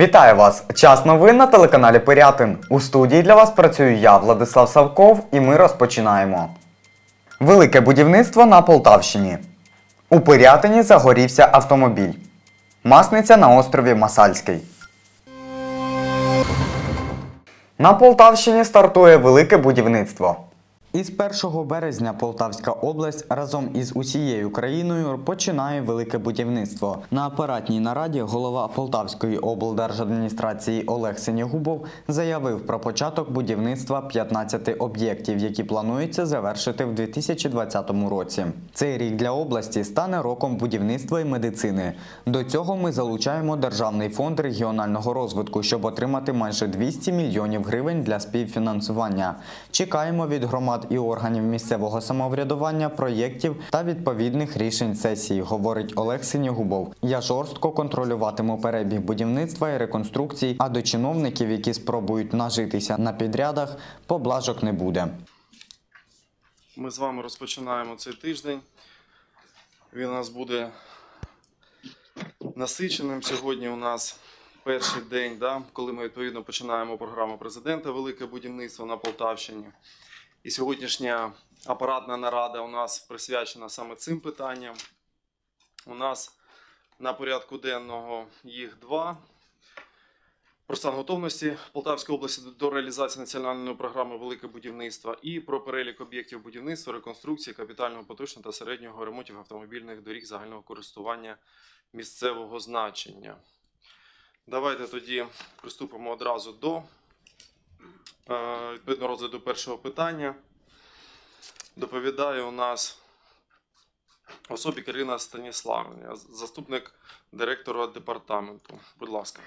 Вітаю вас! Час новин на телеканалі Пирятин. У студії для вас працюю я, Владислав Савков, і ми розпочинаємо. Велике будівництво на Полтавщині. У Пирятині загорівся автомобіль. Масниця на острові Масальський. На Полтавщині стартує велике будівництво. Із 1 березня Полтавська область разом із усією країною починає велике будівництво. На апаратній нараді голова Полтавської облдержадміністрації Олег Синягубов заявив про початок будівництва 15 об'єктів, які планується завершити в 2020 році. Цей рік для області стане роком будівництва і медицини. До цього ми залучаємо Державний фонд регіонального розвитку, щоб отримати майже 200 мільйонів гривень для співфінансування. Чекаємо від громад і органів місцевого самоврядування проєктів та відповідних рішень сесії, говорить Олег Синягубов. Я жорстко контролюватиму перебіг будівництва і реконструкцій, а до чиновників, які спробують нажитися на підрядах, поблажок не буде. Ми з вами розпочинаємо цей тиждень. Він у нас буде насиченим. Сьогодні у нас перший день, да, коли ми відповідно починаємо програму президента Велике будівництво на Полтавщині. І сьогоднішня апаратна нарада у нас присвячена саме цим питанням. У нас на порядку денного їх два. Про стан готовності Полтавської області до реалізації національної програми Велике будівництво і про перелік об'єктів будівництва, реконструкції, капітального поточного та середнього ремонтів автомобільних доріг загального користування місцевого значення. Давайте тоді приступимо одразу до відповідно розгляду першого питання. Доповідає у нас особі Ірина Станіславівна, заступник директора департаменту. Будь ласка.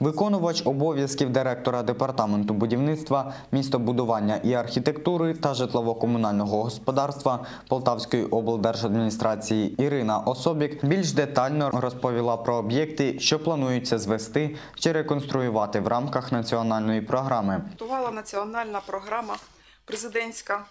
Виконувач обов'язків директора департаменту будівництва, містобудування і архітектури та житлово-комунального господарства Полтавської облдержадміністрації Ірина Особік більш детально розповіла про об'єкти, що плануються звести чи реконструювати в рамках національної програми. Готувала національна програма президентська,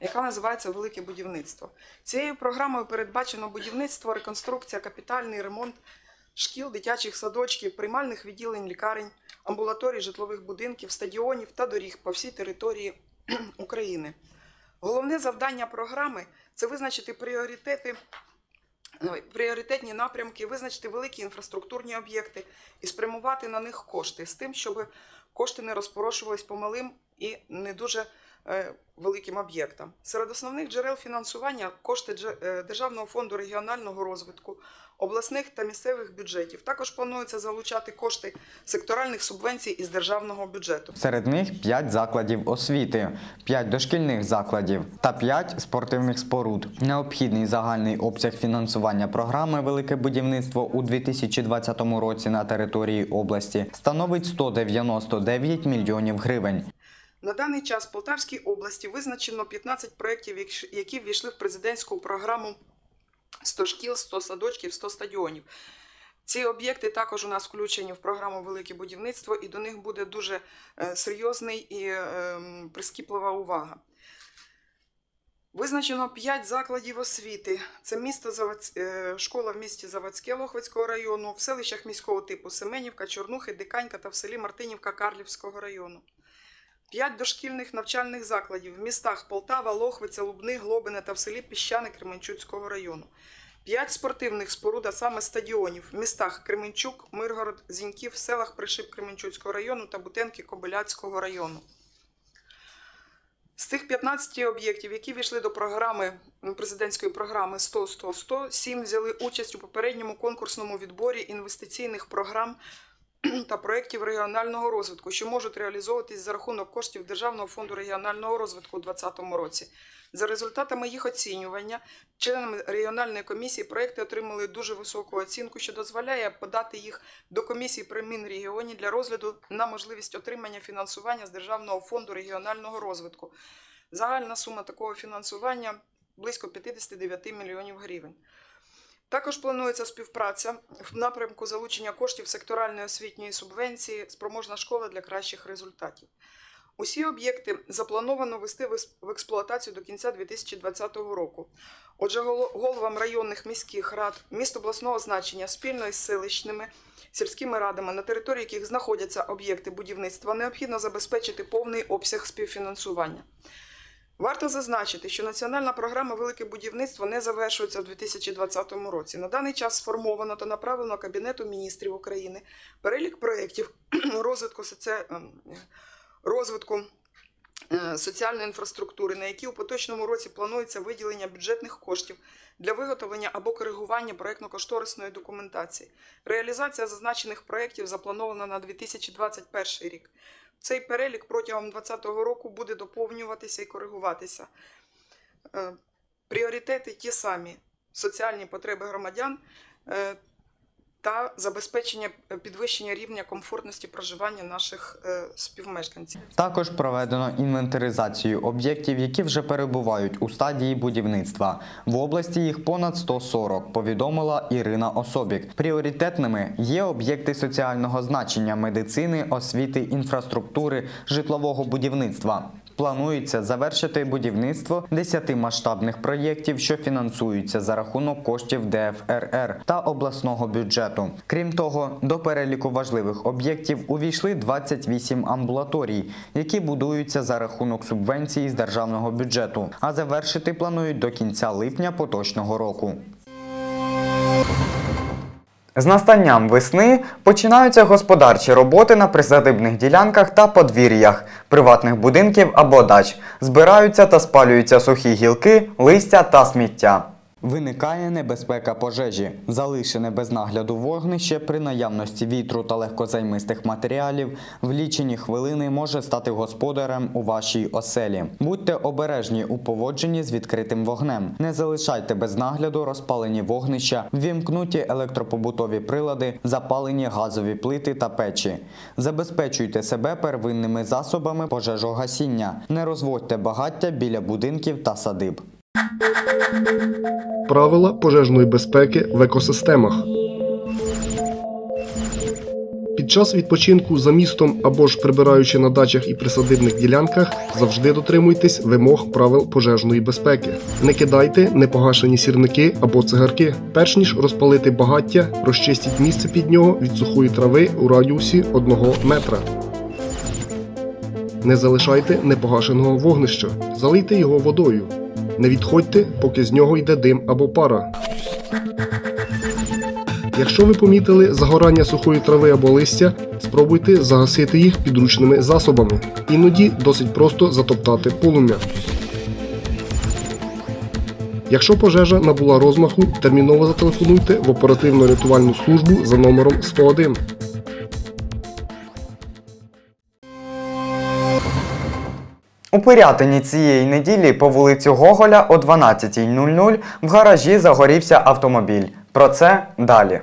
яка називається Велике будівництво. Цією програмою передбачено будівництво, реконструкція, капітальний ремонт шкіл, дитячих садочків, приймальних відділень лікарень, амбулаторій, житлових будинків, стадіонів та доріг по всій території України. Головне завдання програми це визначити пріоритети. Пріоритетні напрямки, визначити великі інфраструктурні об'єкти і спрямувати на них кошти з тим, щоб кошти не розпорошувались по малим і не дуже е, великим об'єктам. Серед основних джерел фінансування кошти е, Державного фонду регіонального розвитку, обласних та місцевих бюджетів. Також планується залучати кошти секторальних субвенцій із державного бюджету. Серед них 5 закладів освіти, 5 дошкільних закладів та 5 спортивних споруд. Необхідний загальний обсяг фінансування програми Велике будівництво у 2020 році на території області становить 199 мільйонів гривень. На даний час в Полтавській області визначено 15 проєктів, які ввійшли в президентську програму 100 шкіл, 100 садочків, 100 стадіонів. Ці об'єкти також у нас включені в програму Велике будівництво, і до них буде дуже е, серйозний і ем, прискіплива увага. Визначено 5 закладів освіти. Це місто Заводсь... е, школа в місті Заводське Лохвицького району, в селищах міського типу Семенівка, Чорнухи, Диканька та в селі Мартинівка Карлівського району. П'ять дошкільних навчальних закладів в містах Полтава, Лохвиця, Лубни, Глобине та в селі Піщани Кременчуцького району. П'ять спортивних споруд, а саме стадіонів в містах Кременчук, Миргород, Зіньків, селах Пришип Кременчуцького району та Бутенки Кобиляцького району. З цих 15 об'єктів, які війшли до програми президентської програми 100 100 100 7 взяли участь у попередньому конкурсному відборі інвестиційних програм та проєктів регіонального розвитку, що можуть реалізовуватись за рахунок коштів Державного фонду регіонального розвитку у 2020 році. За результатами їх оцінювання, членами регіональної комісії проекти отримали дуже високу оцінку, що дозволяє подати їх до комісії при Мінрегіоні для розгляду на можливість отримання фінансування з Державного фонду регіонального розвитку. Загальна сума такого фінансування близько 59 мільйонів гривень. Також планується співпраця в напрямку залучення коштів секторальної освітньої субвенції Спроможна школа для кращих результатів. Усі об'єкти заплановано ввести в експлуатацію до кінця 2020 року. Отже, головам районних міських рад, міст обласного значення спільно із селищними сільськими радами, на території яких знаходяться об'єкти будівництва, необхідно забезпечити повний обсяг співфінансування. Варто зазначити, що національна програма Велике будівництво не завершується в 2020 році. На даний час сформовано та направлено Кабінету міністрів України перелік проєктів розвитку, ем, розвитку е, соціальної інфраструктури, на які у поточному році планується виділення бюджетних коштів для виготовлення або коригування проєктно-кошторисної документації. Реалізація зазначених проєктів запланована на 2021 рік. Цей перелік протягом 2020 року буде доповнюватися і коригуватися. Е, Пріоритети ті самі: соціальні потреби громадян е, та забезпечення е, підвищення рівня комфортності проживання наших е, співмешканців. Також проведено інвентаризацію об'єктів, які вже перебувають у стадії будівництва. В області їх понад 140, повідомила Ірина Особік. Пріоритетними є об'єкти соціального значення медицини, освіти, інфраструктури, житлового будівництва. Планується завершити будівництво 10 масштабних проєктів, що фінансуються за рахунок коштів ДФРР та обласного бюджету. Крім того, до переліку важливих об'єктів увійшли 28 амбулаторій, які будуються за рахунок субвенції з державного бюджету, а завершити планують до кінця липня поточного року. З настанням весни починаються господарчі роботи на присадибних ділянках та подвір'ях приватних будинків або дач. Збираються та спалюються сухі гілки, листя та сміття. Виникає небезпека пожежі. Залишене без нагляду вогнище при наявності вітру та легкозаймистих матеріалів в лічені хвилини може стати господарем у вашій оселі. Будьте обережні у поводженні з відкритим вогнем. Не залишайте без нагляду розпалені вогнища, вімкнуті електропобутові прилади, запалені газові плити та печі. Забезпечуйте себе первинними засобами пожежогасіння. Не розводьте багаття біля будинків та садиб. Правила пожежної безпеки в екосистемах. Під час відпочинку за містом або ж прибираючи на дачах і присадибних ділянках, завжди дотримуйтесь вимог правил пожежної безпеки. Не кидайте непогашені сірники або цигарки. Перш ніж розпалити багаття, розчистіть місце під нього від сухої трави у радіусі 1 метра. Не залишайте непогашеного вогнища, залийте його водою. Не відходьте, поки з нього йде дим або пара. Якщо ви помітили загорання сухої трави або листя, спробуйте загасити їх підручними засобами. Іноді досить просто затоптати полум'я. Якщо пожежа набула розмаху, терміново зателефонуйте в оперативно-рятувальну службу за номером 101. У Пирятині цієї неділі по вулиці Гоголя о 12.00 в гаражі загорівся автомобіль. Про це далі.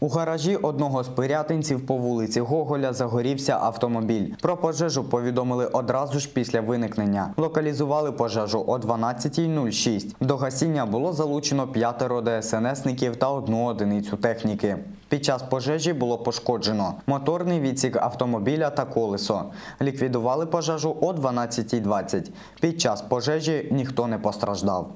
У гаражі одного з пирятинців по вулиці Гоголя загорівся автомобіль. Про пожежу повідомили одразу ж після виникнення. Локалізували пожежу о 12.06. До гасіння було залучено п'ятеро ДСНСників та одну одиницю техніки. Під час пожежі було пошкоджено моторний відсік автомобіля та колесо. Ліквідували пожежу о 12.20. Під час пожежі ніхто не постраждав.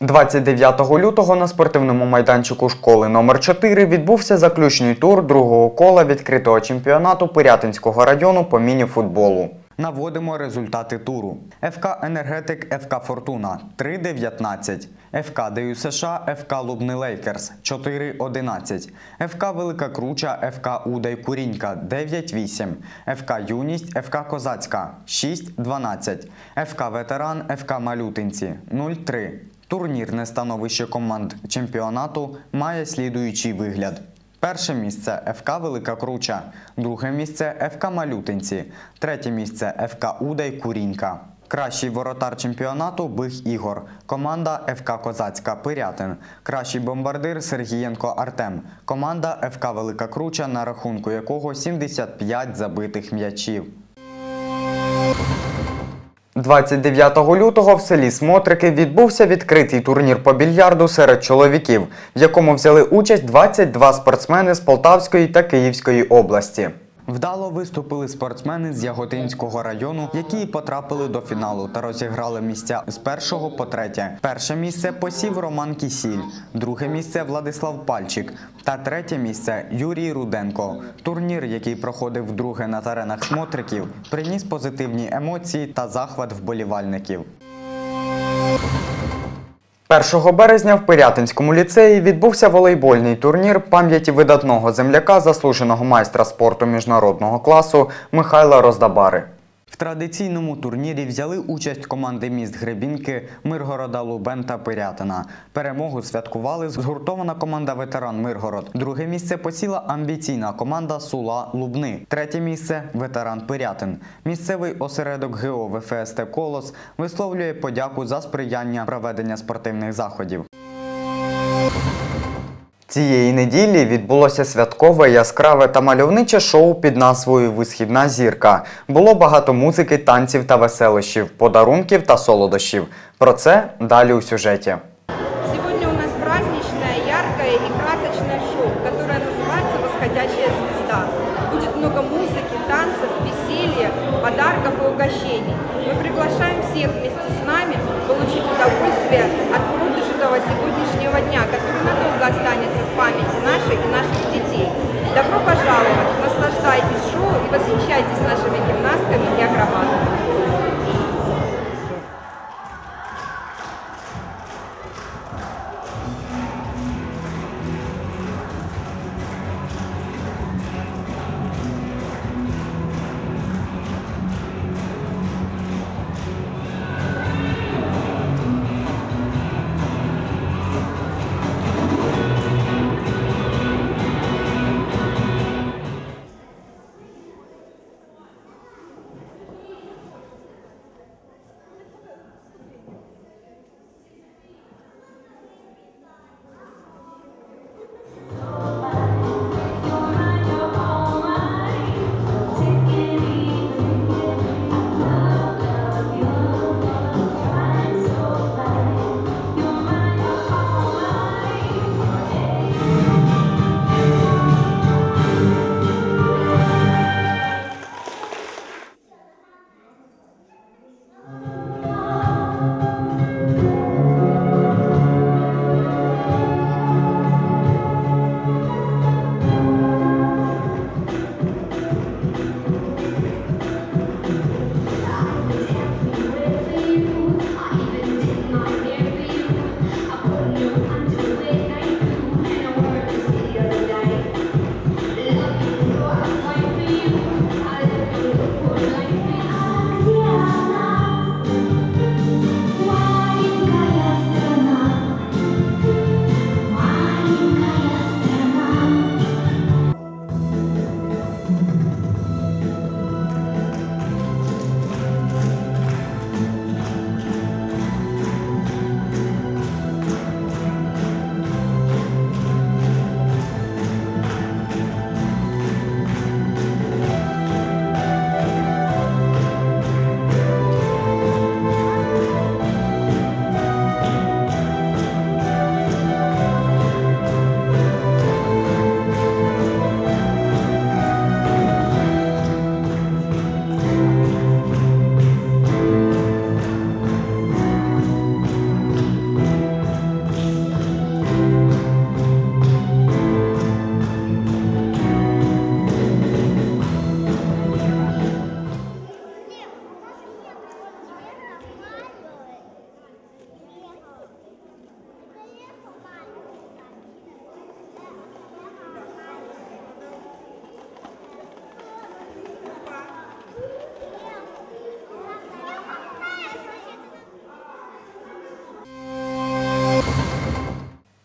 29 лютого на спортивному майданчику школи номер 4 відбувся заключний тур другого кола відкритого чемпіонату Пирятинського району по міні-футболу. Наводимо результати туру. ФК Енергетик ФК Фортуна 3-19. ФК ДЮ США ФК Лубни Лейкерс 4-11. ФК Велика Круча ФК Удай Курінька 9-8. ФК Юність ФК Козацька 6-12. ФК Ветеран ФК Малютинці 0-3. Турнірне становище команд чемпіонату має слідуючий вигляд. Перше місце ФК Велика Круча, друге місце ФК Малютинці, третє місце ФК Удай Курінька. Кращий воротар чемпіонату Бих Ігор, команда ФК Козацька Пирятин, кращий бомбардир Сергієнко Артем, команда ФК Велика Круча, на рахунку якого 75 забитих м'ячів. 29 лютого в селі Смотрики відбувся відкритий турнір по більярду серед чоловіків, в якому взяли участь 22 спортсмени з Полтавської та Київської області. Вдало виступили спортсмени з Яготинського району, які потрапили до фіналу та розіграли місця з першого по третє. Перше місце посів Роман Кісіль, друге місце Владислав Пальчик та третє місце Юрій Руденко. Турнір, який проходив вдруге на теренах смотриків, приніс позитивні емоції та захват вболівальників. 1 березня в Пирятинському ліцеї відбувся волейбольний турнір пам'яті видатного земляка, заслуженого майстра спорту міжнародного класу Михайла Роздабари. В традиційному турнірі взяли участь команди міст Гребінки, Миргорода, Лубен та Пирятина. Перемогу святкували згуртована команда ветеран Миргород. Друге місце посіла амбіційна команда Сула Лубни. Третє місце ветеран Пирятин. Місцевий осередок ГО ВФСТ Колос висловлює подяку за сприяння проведення спортивних заходів. Цієї неділі відбулося святкове, яскраве та мальовниче шоу під назвою Висхідна зірка. Було багато музики, танців та веселощів, подарунків та солодощів. Про це далі у сюжеті. Сегодня у нас праздничное, яркое и красочное шоу, которое называется «Восходящая звезда». Будет много музыки, танцев, веселья, подарков и угощений. Мы приглашаем всех вместе с нами получить удовольствие от прожитого сегодняшнего дня, который надолго останется в памяти нашей и наших детей. Добро пожаловать, наслаждайтесь шоу и восхищайтесь нашими гимнастками и акробатами.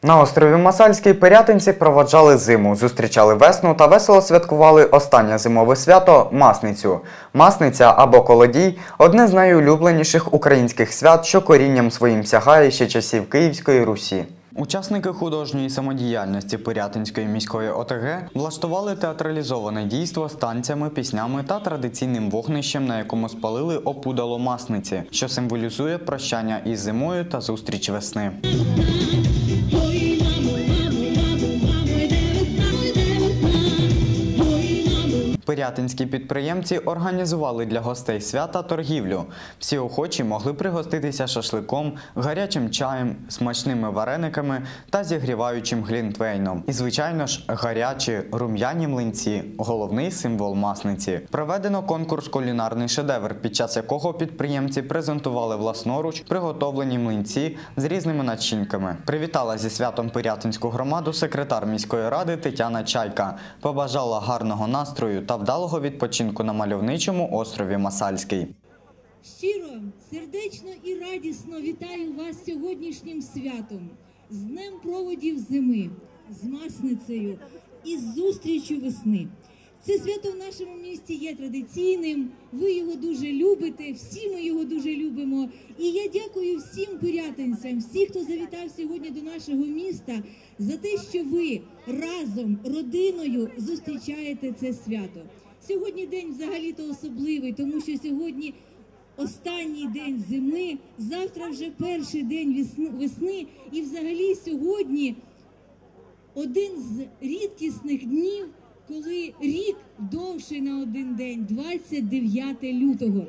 На острові Масальський пирятинці проводжали зиму, зустрічали весну та весело святкували останнє зимове свято Масницю. Масниця або Колодій одне з найулюбленіших українських свят, що корінням своїм сягає ще часів Київської Русі. Учасники художньої самодіяльності Пирятинської міської ОТГ влаштували театралізоване дійство з танцями, піснями та традиційним вогнищем, на якому спалили опудало масниці, що символізує прощання із зимою та зустріч весни. Пирятинські підприємці організували для гостей свята торгівлю. Всі охочі могли пригоститися шашликом, гарячим чаєм, смачними варениками та зігріваючим глінтвейном. І, звичайно ж, гарячі рум'яні млинці головний символ масниці. Проведено конкурс кулінарний шедевр, під час якого підприємці презентували власноруч приготовлені млинці з різними начинками. Привітала зі святом Пирятинську громаду секретар міської ради Тетяна Чайка. Побажала гарного настрою та вдалого відпочинку на мальовничому острові Масальський. Щиро, сердечно і радісно вітаю вас сьогоднішнім святом, з Днем проводів зими, з Масницею і з зустрічю весни. Це свято в нашому місті є традиційним. Ви його дуже любите, всі ми його дуже любимо. І я дякую всім пирятинцям, всі, хто завітав сьогодні до нашого міста, за те, що ви разом, родиною зустрічаєте це свято. Сьогодні день взагалі-то особливий, тому що сьогодні останній день зими, завтра вже перший день весни і взагалі сьогодні один з рідкісних днів, коли рік довший на один день, 29 лютого.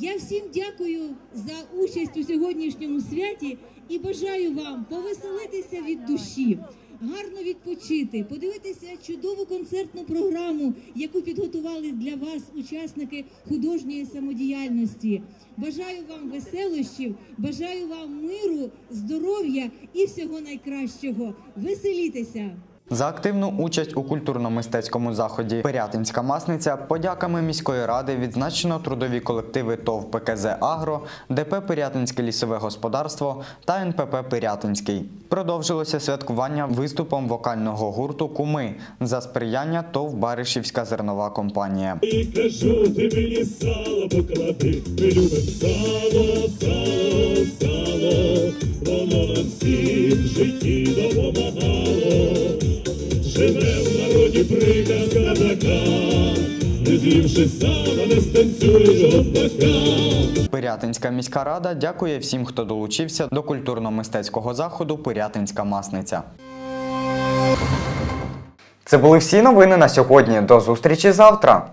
Я всім дякую за участь у сьогоднішньому святі і бажаю вам повеселитися від душі, гарно відпочити, подивитися чудову концертну програму, яку підготували для вас учасники художньої самодіяльності. Бажаю вам веселощів, бажаю вам миру, здоров'я і всього найкращого. Веселітеся! За активну участь у культурно-мистецькому заході Пирятинська масниця подяками міської ради відзначено трудові колективи ТОВ ПКЗ Агро, ДП Пирятинське лісове господарство та НПП Пирятинський. Продовжилося святкування виступом вокального гурту Куми за сприяння ТОВ Баришівська зернова компанія. І кажу, ти мені сало поклади, ми любим сало, сало, сало, воно нам всім в житті допомагало. Живе в народі приказка така, не з'ївши сала, не станцюєш гопака. Пирятинська міська рада дякує всім, хто долучився до культурно-мистецького заходу Пирятинська масниця. Це були всі новини на сьогодні. До зустрічі завтра.